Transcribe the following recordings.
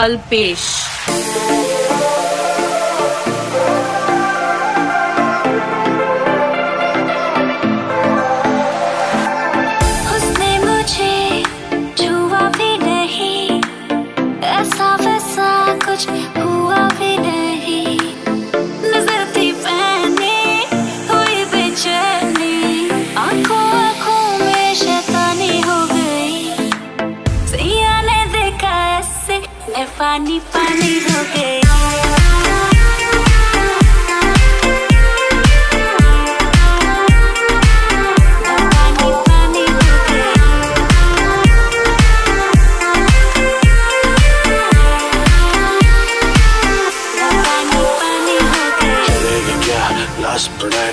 अल्पेश। पानी पानी हो गए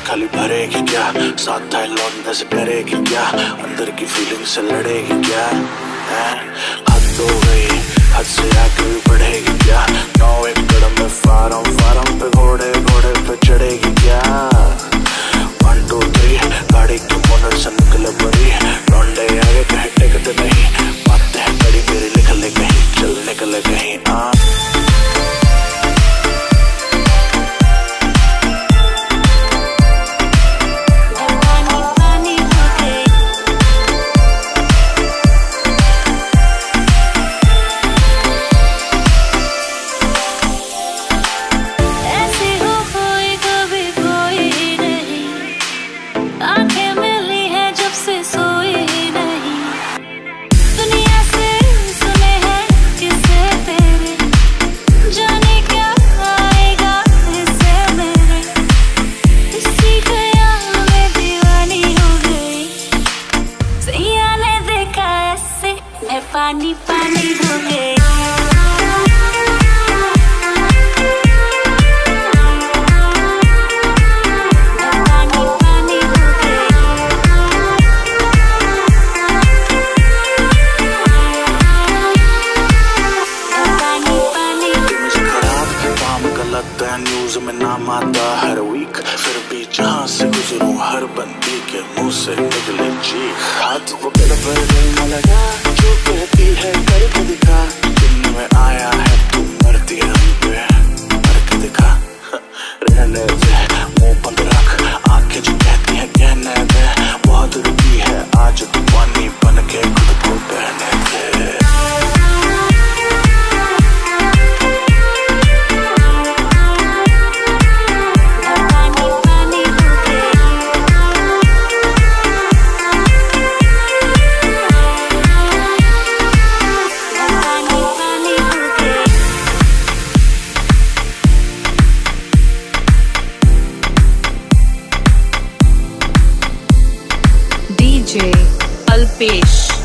खाली भरेगी क्या? साथ था लौटने से डरेगी क्या? अंदर की फीलिंग से लड़ेगी क्या? हद हो गई। है पानी पानी हो गए आता है न्यूज़ में नाम आता हर वीक फिर भी जहाँ से गुजरू, हर बंदी के मुँह से निकले जी हाथ को पर लगा, जो कहती है कर दिखा दिन में आया है तू DJ